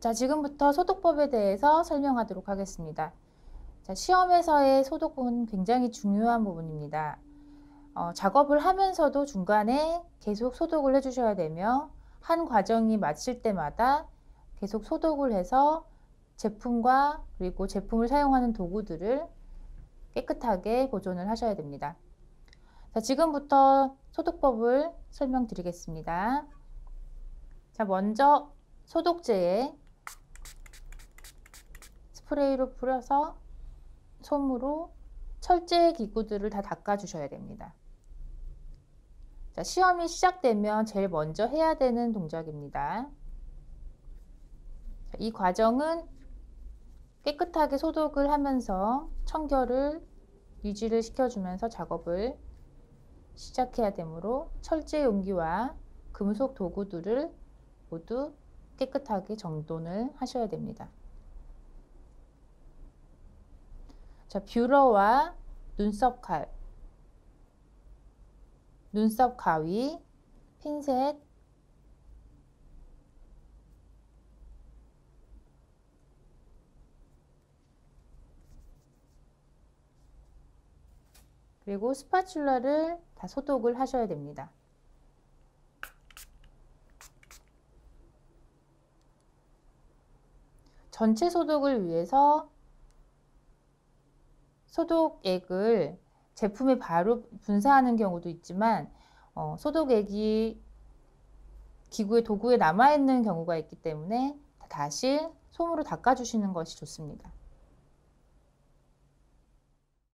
자, 지금부터 소독법에 대해서 설명하도록 하겠습니다. 자, 시험에서의 소독은 굉장히 중요한 부분입니다. 어, 작업을 하면서도 중간에 계속 소독을 해주셔야 되며 한 과정이 마칠 때마다 계속 소독을 해서 제품과 그리고 제품을 사용하는 도구들을 깨끗하게 보존을 하셔야 됩니다. 자, 지금부터 소독법을 설명드리겠습니다. 자, 먼저 소독제에 스프레이로 뿌려서 솜으로 철제 기구들을 다 닦아주셔야 됩니다. 자, 시험이 시작되면 제일 먼저 해야 되는 동작입니다. 자, 이 과정은 깨끗하게 소독을 하면서 청결을 유지를 시켜주면서 작업을 시작해야 되므로 철제 용기와 금속 도구들을 모두 깨끗하게 정돈을 하셔야 됩니다. 자, 뷰러와 눈썹 칼, 눈썹 가위, 핀셋, 그리고 스파츌라를 다 소독을 하셔야 됩니다. 전체 소독을 위해서 소독액을 제품에 바로 분사하는 경우도 있지만 어, 소독액이 기구의 도구에 남아있는 경우가 있기 때문에 다시 솜으로 닦아주시는 것이 좋습니다.